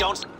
Don't.